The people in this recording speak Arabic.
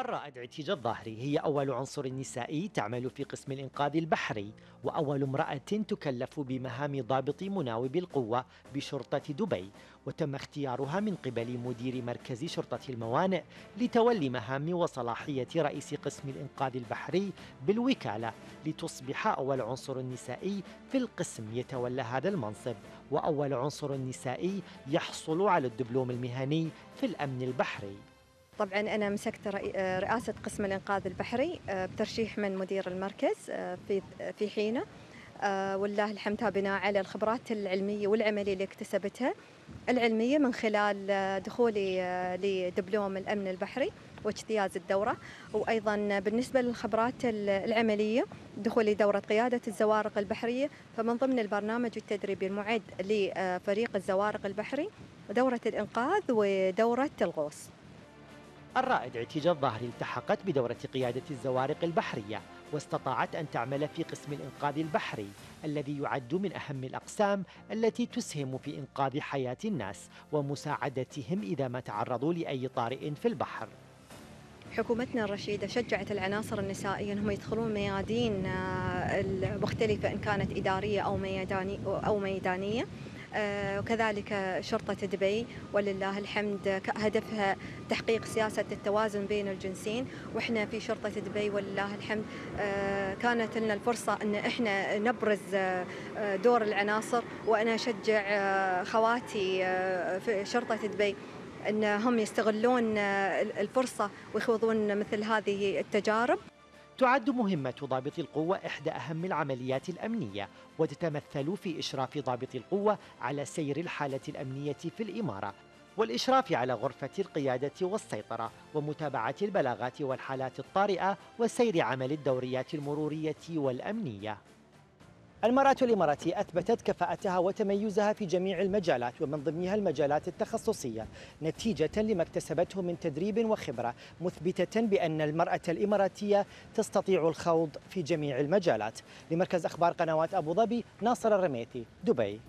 الرائد عتيجة الظاهري هي أول عنصر نسائي تعمل في قسم الإنقاذ البحري وأول امرأة تكلف بمهام ضابط مناوب القوة بشرطة دبي وتم اختيارها من قبل مدير مركز شرطة الموانئ لتولي مهام وصلاحية رئيس قسم الإنقاذ البحري بالوكالة لتصبح أول عنصر نسائي في القسم يتولى هذا المنصب وأول عنصر نسائي يحصل على الدبلوم المهني في الأمن البحري. طبعا أنا مسكت رئاسة قسم الإنقاذ البحري بترشيح من مدير المركز في في حينة. والله الحمد بناء على الخبرات العلمية والعملية اللي اكتسبتها. العلمية من خلال دخولي لدبلوم الأمن البحري واجتياز الدورة. وأيضا بالنسبة للخبرات العملية دخولي دورة قيادة الزوارق البحرية. فمن ضمن البرنامج التدريبي المعد لفريق الزوارق البحري دورة الإنقاذ ودورة الغوص. الرائد عتيجة الظاهري التحقت بدورة قيادة الزوارق البحرية واستطاعت أن تعمل في قسم الإنقاذ البحري الذي يعد من أهم الأقسام التي تسهم في إنقاذ حياة الناس ومساعدتهم إذا ما تعرضوا لأي طارئ في البحر. حكومتنا الرشيدة شجعت العناصر النسائية أنهم يدخلون ميادين المختلفة إن كانت إدارية أو ميدانية. وكذلك شرطة دبي ولله الحمد هدفها تحقيق سياسة التوازن بين الجنسين. وإحنا في شرطة دبي ولله الحمد كانت لنا الفرصة أن إحنا نبرز دور العناصر. وأنا أشجع خواتي في شرطة دبي أنهم يستغلون الفرصة ويخوضون مثل هذه التجارب. تعد مهمة ضابط القوة إحدى أهم العمليات الأمنية وتتمثل في إشراف ضابط القوة على سير الحالة الأمنية في الإمارة والإشراف على غرفة القيادة والسيطرة ومتابعة البلاغات والحالات الطارئة وسير عمل الدوريات المرورية والأمنية. المرأة الإماراتية أثبتت كفاءتها وتميزها في جميع المجالات ومن ضمنها المجالات التخصصية نتيجة لما اكتسبته من تدريب وخبرة مثبتة بأن المرأة الإماراتية تستطيع الخوض في جميع المجالات. لمركز أخبار قنوات أبو ظبي ناصر الرميتي دبي.